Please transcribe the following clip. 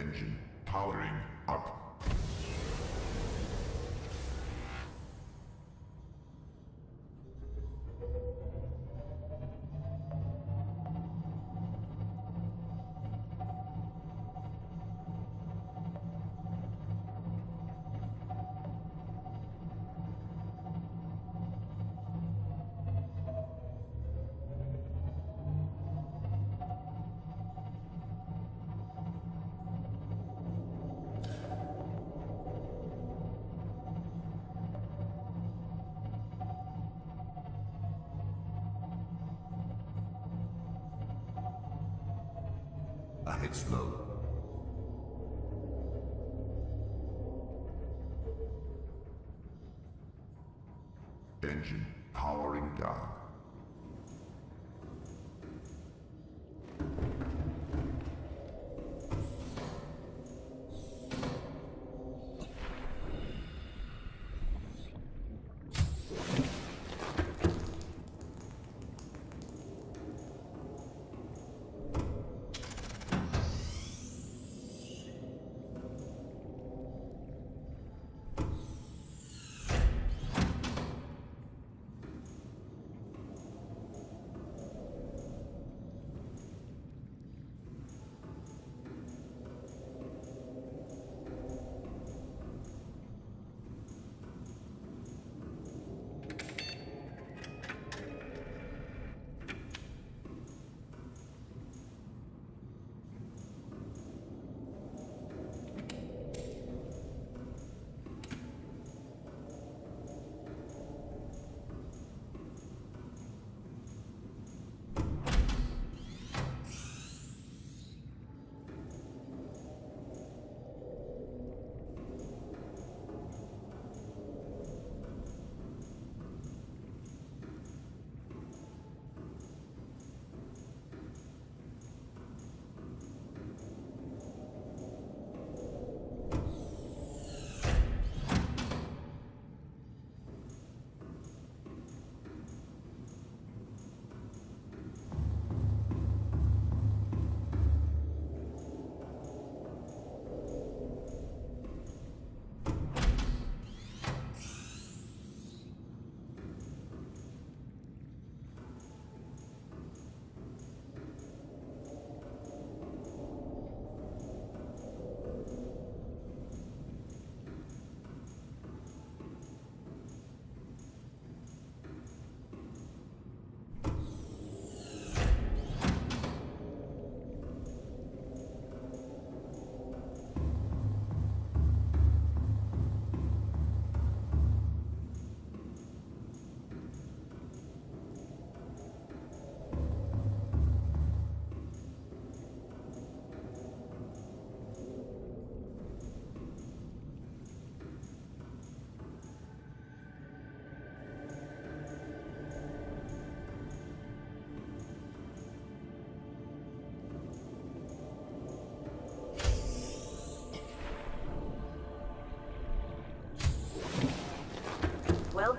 Engine powering up. Ahead slow.